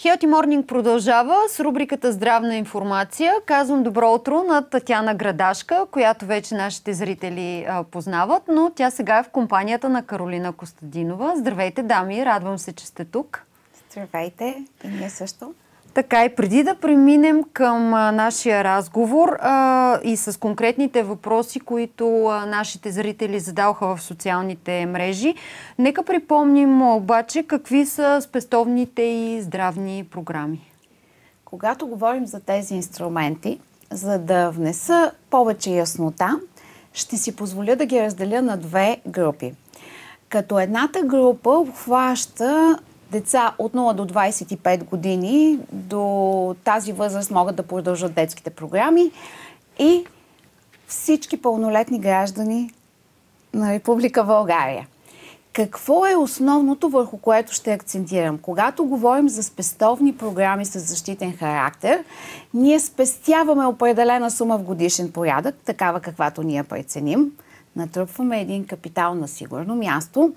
Хелти Морнинг продължава с рубриката Здравна информация. Казвам добро утро на Татяна Градашка, която вече нашите зрители а, познават, но тя сега е в компанията на Каролина Костадинова. Здравейте, дами, радвам се, че сте тук. Здравейте и ние също. Така и преди да преминем към нашия разговор а, и с конкретните въпроси, които а, нашите зрители задалха в социалните мрежи, нека припомним обаче какви са спестовните и здравни програми. Когато говорим за тези инструменти, за да внеса повече яснота, ще си позволя да ги разделя на две групи. Като едната група обхваща деца от 0 до 25 години до тази възраст могат да продължат детските програми и всички пълнолетни граждани на Република България. Какво е основното, върху което ще акцентирам? Когато говорим за спестовни програми с защитен характер, ние спестяваме определена сума в годишен порядък, такава каквато ние преценим – натрупваме един капитал на сигурно място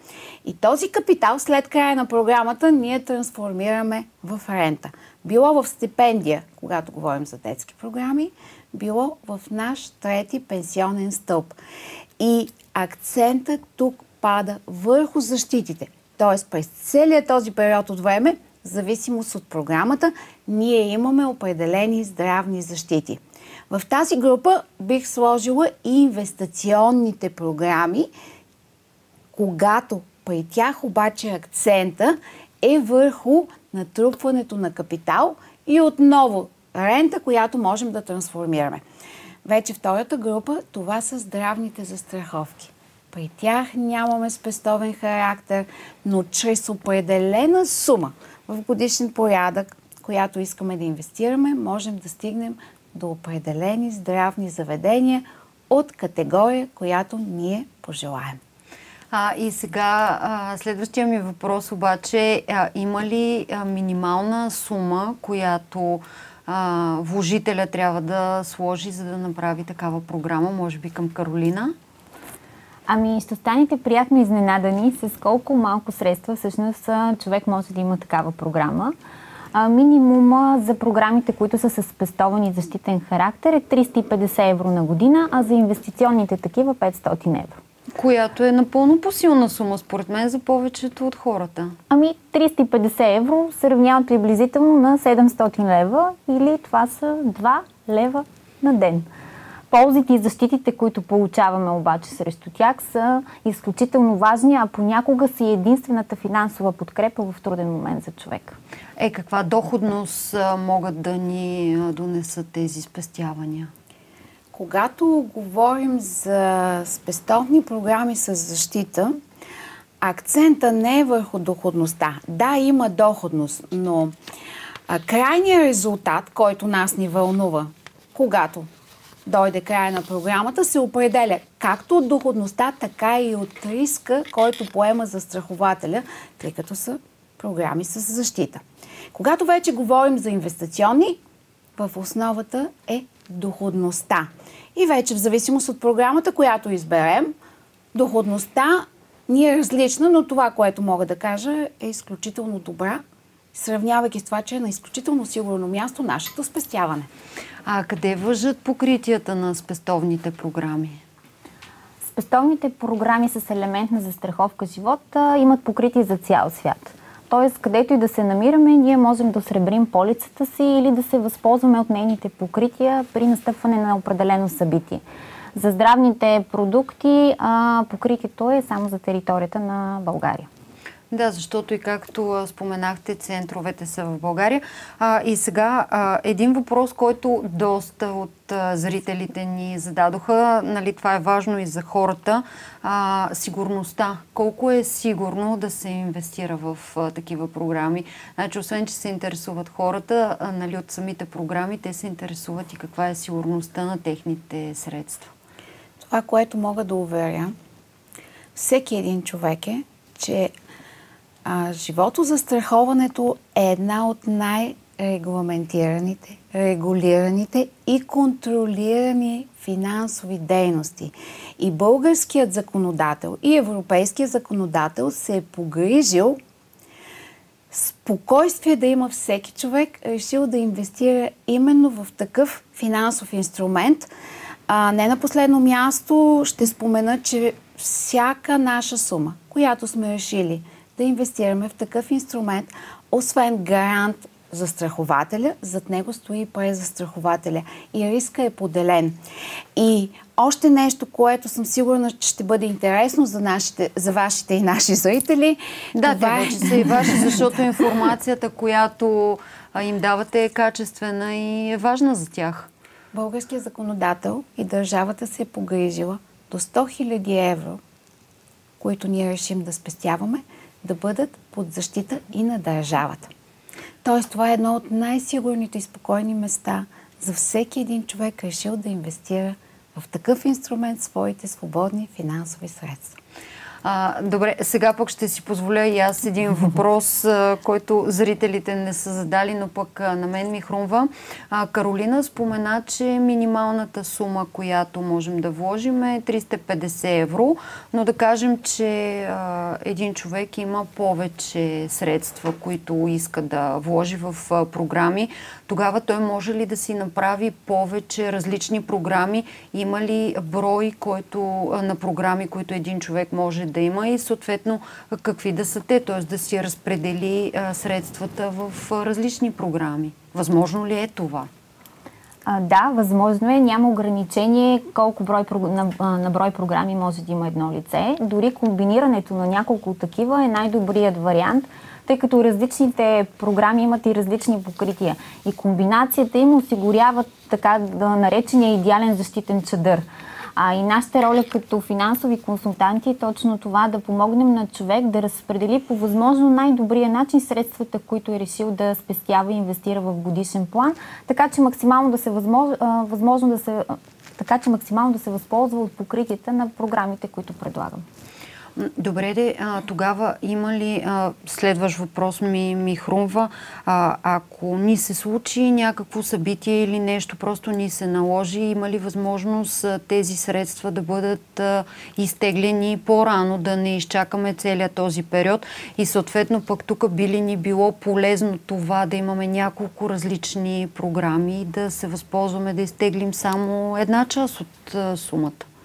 и този капитал след края на програмата ние трансформираме в рента. Било в стипендия, когато говорим за детски програми, било в наш трети пенсионен стълб. И акцентът тук пада върху защитите. Тоест през целият този период от време, в зависимост от програмата, ние имаме определени здравни защити. В тази група бих сложила и инвестиционните програми, когато при тях обаче акцента е върху натрупването на капитал и отново рента, която можем да трансформираме. Вече втората група, това са здравните застраховки. При тях нямаме спестовен характер, но чрез определена сума в годишен порядък, която искаме да инвестираме, можем да стигнем до определени здравни заведения от категория, която ние пожелаем. А, и сега, а, следващия ми въпрос обаче, а, има ли а, минимална сума, която а, вложителя трябва да сложи, за да направи такава програма, може би към Каролина? Ами ще останете приятно изненадани с колко малко средства всъщност човек може да има такава програма. А, минимума за програмите, които са с спестован и защитен характер е 350 евро на година, а за инвестиционните такива 500 евро. Която е напълно посилна сума, според мен, за повечето от хората. Ами, 350 евро се равняват приблизително на 700 лева или това са 2 лева на ден. Ползите и защитите, които получаваме обаче срещу тях са изключително важни, а понякога са единствената финансова подкрепа в труден момент за човек. Е, каква доходност могат да ни донесат тези спестявания? Когато говорим за спестовни програми с защита, акцента не е върху доходността. Да, има доходност, но крайният резултат, който нас ни вълнува, когато дойде края на програмата, се определя както от доходността, така и от риска, който поема за страхователя, тъй като са програми с защита. Когато вече говорим за инвестиционни, в основата е доходността. И вече в зависимост от програмата, която изберем, доходността ни е различна, но това, което мога да кажа, е изключително добра, сравнявайки с това, че е на изключително сигурно място нашето спестяване. А къде въжат покритията на спестовните програми? Спестовните програми с елемент на застраховка живот имат покритие за цял свят. Тоест, където и да се намираме, ние можем да сребрим полицата си или да се възползваме от нейните покрития при настъпване на определено събитие. За здравните продукти покритието е само за територията на България. Да, защото и както споменахте, центровете са в България. А, и сега а, един въпрос, който доста от а, зрителите ни зададоха, нали, това е важно и за хората, а, сигурността. Колко е сигурно да се инвестира в а, такива програми? Значи, освен, че се интересуват хората, а, нали, от самите програми, те се интересуват и каква е сигурността на техните средства. Това, което мога да уверя, всеки един човек е, че а, живото застраховането е една от най-регламентираните, регулираните и контролирани финансови дейности. И българският законодател, и европейският законодател се е погрижил спокойствие да има всеки човек, решил да инвестира именно в такъв финансов инструмент. А, не на последно място ще спомена, че всяка наша сума, която сме решили да инвестираме в такъв инструмент, освен гарант за страхователя, зад него стои през застрахователя и риска е поделен. И още нещо, което съм сигурна, че ще бъде интересно за, нашите, за вашите и наши зрители. Да, това те е... вече са и ваши, защото информацията, която им давате е качествена и е важна за тях. Българският законодател и държавата се е погрижила до 100 000 евро, които ние решим да спестяваме, да бъдат под защита и на държавата. Тоест, това е едно от най-сигурните и спокойни места за всеки един човек, решил да инвестира в такъв инструмент своите свободни финансови средства. А, добре, сега пък ще си позволя и аз един въпрос, а, който зрителите не са задали, но пък а, на мен ми хрумва. А, Каролина спомена, че минималната сума, която можем да вложим е 350 евро, но да кажем, че а, един човек има повече средства, които иска да вложи в а, програми. Тогава той може ли да си направи повече различни програми? Има ли брой който, а, на програми, които един човек може да има и съответно какви да са те, т.е. да си разпредели средствата в различни програми. Възможно ли е това? А, да, възможно е. Няма ограничение колко брой, на, на брой програми може да има едно лице. Дори комбинирането на няколко такива е най-добрият вариант, тъй като различните програми имат и различни покрития. И комбинацията им осигурява така да наречения идеален защитен чадър. А и нашата роля като финансови консултанти е точно това да помогнем на човек да разпредели по възможно най-добрия начин средствата, които е решил да спестява и инвестира в годишен план, така че максимално да се възможно, възможно да се така че максимално да се възползва от покритията на програмите, които предлагам. Добре, де, а, тогава има ли, а, следващ въпрос ми, ми хрумва, а, ако ни се случи някакво събитие или нещо, просто ни се наложи, има ли възможност а, тези средства да бъдат а, изтеглени по-рано, да не изчакаме целият този период и съответно пък тук би ли ни било полезно това да имаме няколко различни програми и да се възползваме да изтеглим само една част от а, сумата?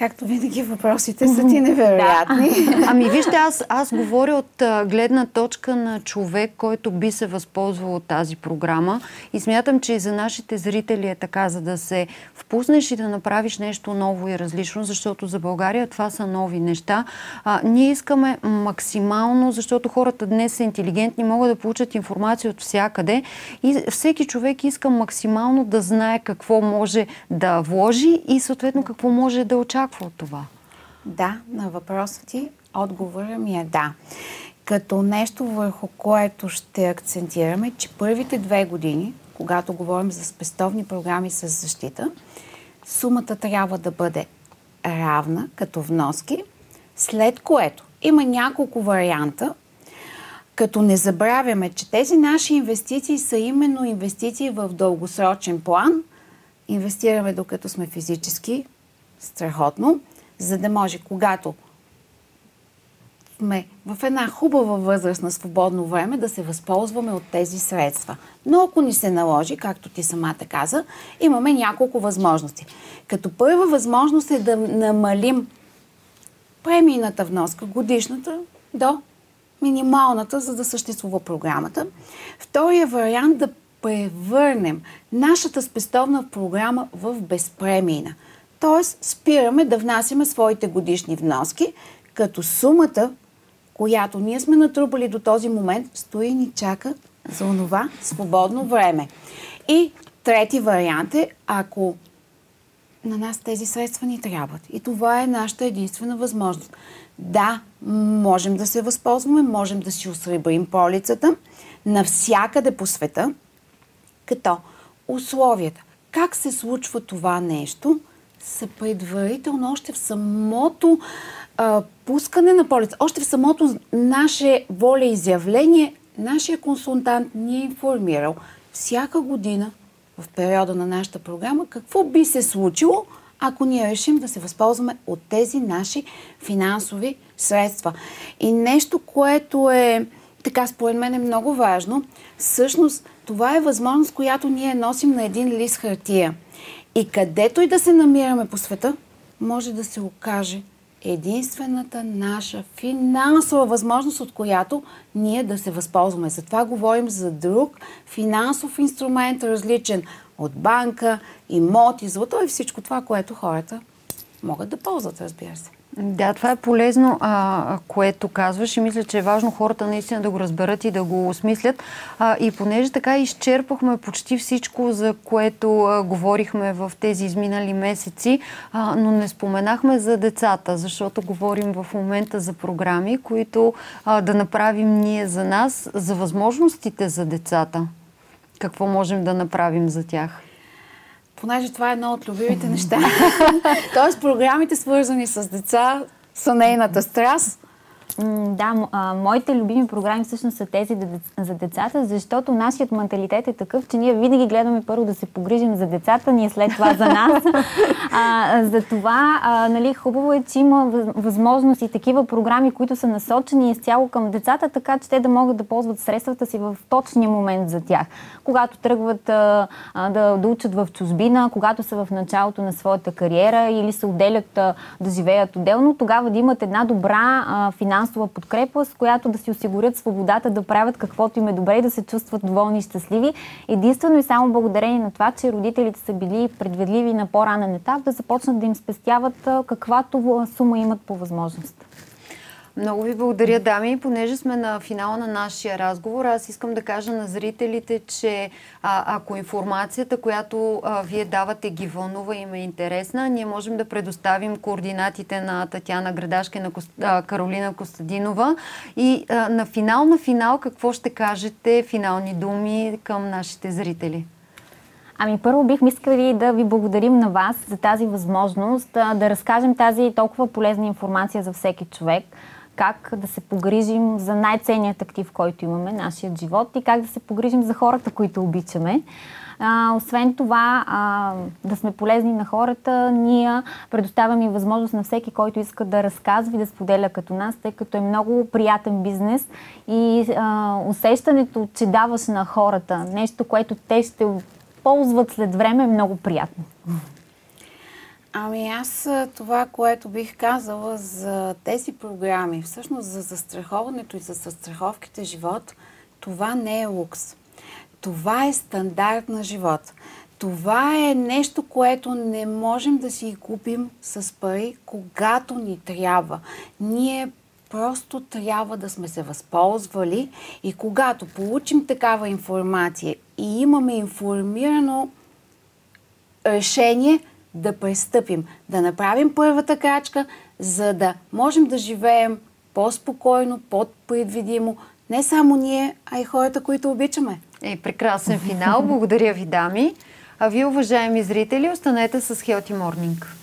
Както винаги въпросите са ти невероятни. Да. Ами вижте, аз, аз говоря от а, гледна точка на човек, който би се възползвал от тази програма и смятам, че и за нашите зрители е така, за да се впуснеш и да направиш нещо ново и различно, защото за България това са нови неща. А, ние искаме максимално, защото хората днес са интелигентни, могат да получат информация от всякъде и всеки човек иска максимално да знае какво може да вложи и съответно какво може да очаква очаква от това? Да, на въпроса ти отговора ми е да. Като нещо върху което ще акцентираме, че първите две години, когато говорим за спестовни програми с защита, сумата трябва да бъде равна като вноски, след което има няколко варианта, като не забравяме, че тези наши инвестиции са именно инвестиции в дългосрочен план. Инвестираме докато сме физически страхотно, за да може, когато сме в една хубава възраст на свободно време, да се възползваме от тези средства. Но ако ни се наложи, както ти самата каза, имаме няколко възможности. Като първа възможност е да намалим премийната вноска, годишната, до минималната, за да съществува програмата. Втория вариант да превърнем нашата спестовна програма в безпремийна – Тоест, спираме да внасяме своите годишни вноски, като сумата, която ние сме натрупали до този момент, стои и ни чака за онова свободно време. И трети вариант е, ако на нас тези средства ни трябват. И това е нашата единствена възможност. Да, можем да се възползваме, можем да си осребрим полицата навсякъде по света, като условията. Как се случва това нещо? Са предварително още в самото а, пускане на полет, още в самото наше волеизявление, нашия консултант ни е информирал всяка година в периода на нашата програма какво би се случило, ако ние решим да се възползваме от тези наши финансови средства. И нещо, което е така според мен е много важно. Всъщност, това е възможност, която ние носим на един лист хартия. И където и да се намираме по света, може да се окаже единствената наша финансова възможност, от която ние да се възползваме. Затова говорим за друг финансов инструмент, различен от банка, имоти, злато и всичко това, което хората могат да ползват, разбира се. Да, това е полезно, а, което казваш и мисля, че е важно хората наистина да го разберат и да го осмислят. А, и понеже така изчерпахме почти всичко, за което а, говорихме в тези изминали месеци, а, но не споменахме за децата, защото говорим в момента за програми, които а, да направим ние за нас, за възможностите за децата. Какво можем да направим за тях? Понеже това е едно от любимите неща. Тоест, програмите, свързани с деца, са нейната страст. Да, моите любими програми всъщност са тези за децата, защото нашият менталитет е такъв, че ние винаги гледаме първо да се погрижим за децата, ние след това за нас. а, за това, а, нали, хубаво е, че има възможност и такива програми, които са насочени изцяло към децата, така че те да могат да ползват средствата си в точния момент за тях. Когато тръгват а, да, да учат в чужбина, когато са в началото на своята кариера или се отделят да живеят отделно, тогава да имат една добра финансова финансова подкрепа, с която да си осигурят свободата да правят каквото им е добре и да се чувстват доволни и щастливи. Единствено и само благодарение на това, че родителите са били предвидливи на по-ранен етап, да започнат да им спестяват каквато сума имат по възможност. Много ви благодаря, дами. Понеже сме на финала на нашия разговор, аз искам да кажа на зрителите, че а, ако информацията, която а, вие давате, ги вълнува и им е интересна, ние можем да предоставим координатите на Татьяна Градашка и на Кост... а, Каролина Костадинова. И а, на финал на финал, какво ще кажете, финални думи към нашите зрители? Ами първо бих искали да ви благодарим на вас за тази възможност да разкажем тази толкова полезна информация за всеки човек как да се погрижим за най-ценният актив, който имаме, нашият живот и как да се погрижим за хората, които обичаме. А, освен това, а, да сме полезни на хората, ние предоставяме и възможност на всеки, който иска да разказва и да споделя като нас, тъй като е много приятен бизнес и а, усещането, че даваш на хората нещо, което те ще ползват след време е много приятно. Ами аз това, което бих казала за тези програми, всъщност за застраховането и за застраховките живот, това не е лукс. Това е стандарт на живот. Това е нещо, което не можем да си купим с пари, когато ни трябва. Ние просто трябва да сме се възползвали и когато получим такава информация и имаме информирано решение, да пристъпим, да направим първата крачка, за да можем да живеем по-спокойно, по-предвидимо, не само ние, а и хората, които обичаме. Е, прекрасен финал. Благодаря ви, дами. А вие, уважаеми зрители, останете с Healthy Morning.